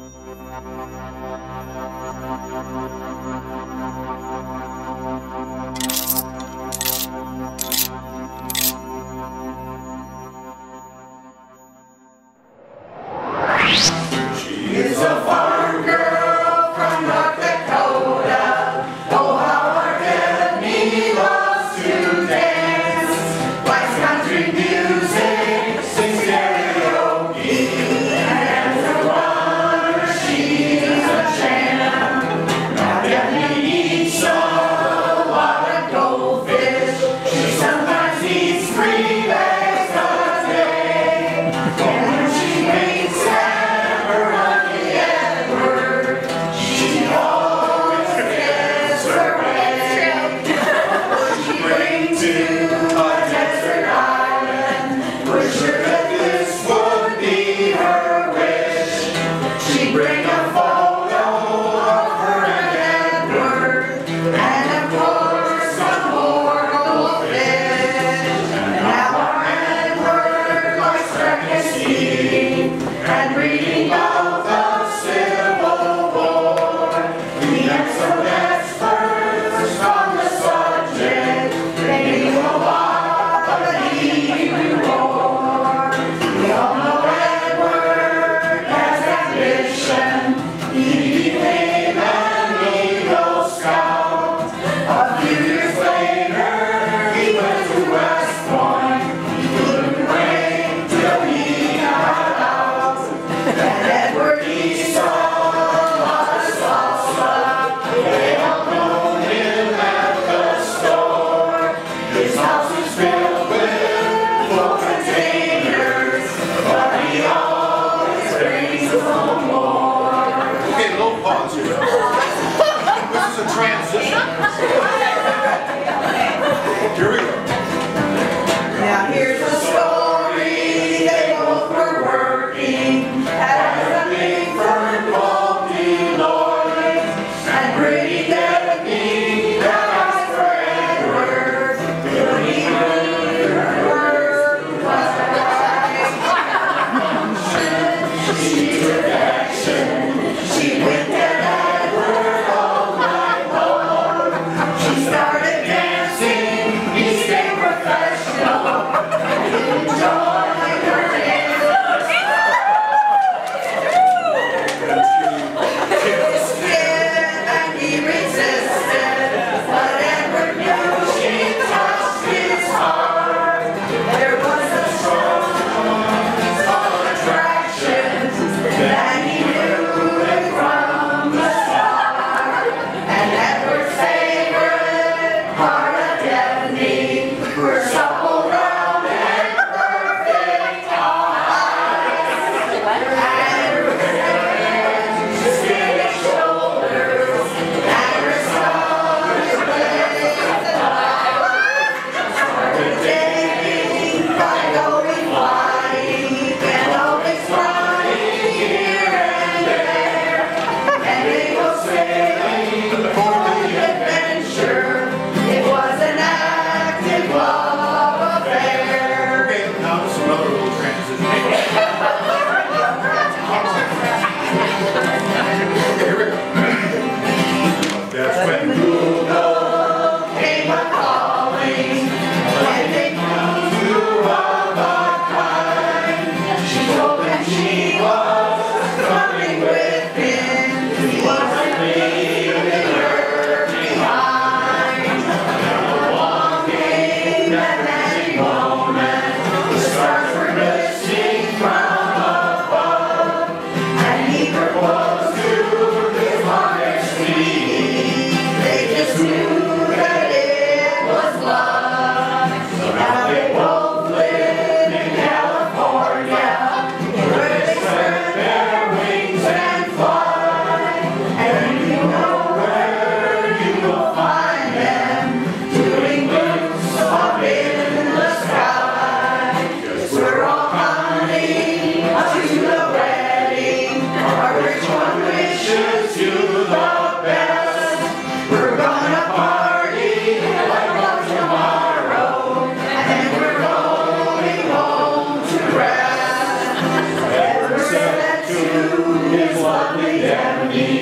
Thank you. To is what we.